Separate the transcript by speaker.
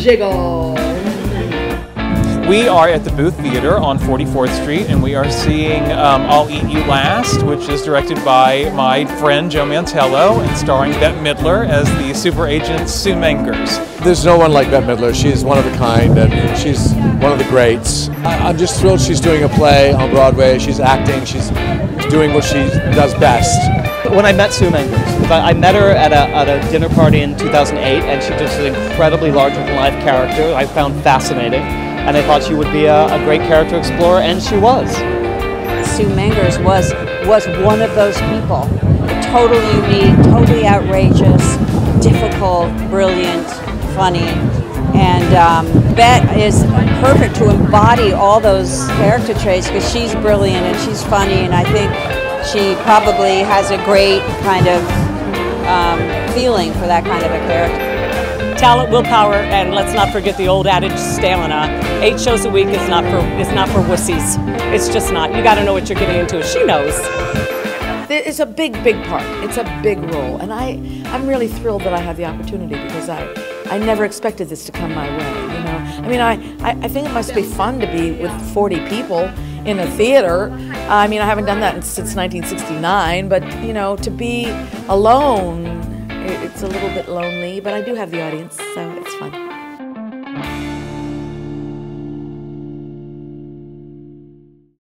Speaker 1: husband loves a little jiggle.
Speaker 2: We are at the Booth Theater on 44th Street, and we are seeing um, I'll Eat You Last, which is directed by my friend Joe Mantello and starring Bette Midler as the super agent Sue Mengers.
Speaker 3: There's no one like Bette Midler. She's one of a kind, and she's one of the greats. I- I'm just thrilled she's doing a play on Broadway. She's acting. She's doing what she does best.
Speaker 4: when I met Sue Mengers, I I met her at a, at a dinner party in 2008, and she just an incredibly larger-than-life character I found fascinating, and I thought she would be a, a great character explorer, and she was.
Speaker 5: Sue Mengers was was one of those people. Totally unique, totally outrageous, difficult, brilliant, funny. And um, is perfect to embody all those character traits because she's brilliant and she's funny, and I think she probably has a great kind of um, feeling for that kind of a character.
Speaker 6: Talent, willpower, and let's not forget the old adage stamina. Eight shows a week is not for is not for wussies. It's just not. You got to know what you're getting into. She knows.
Speaker 1: It's a big, big part. It's a big role, and I, I'm really thrilled that I have the opportunity because I, I never expected this to come my way. You know, I mean, I, I, I think it must be fun to be with 40 people in a theater. I mean, I haven't done that since 1969, but you know, to be alone, it's a little bit lonely, but I do have the audience, so it's fun.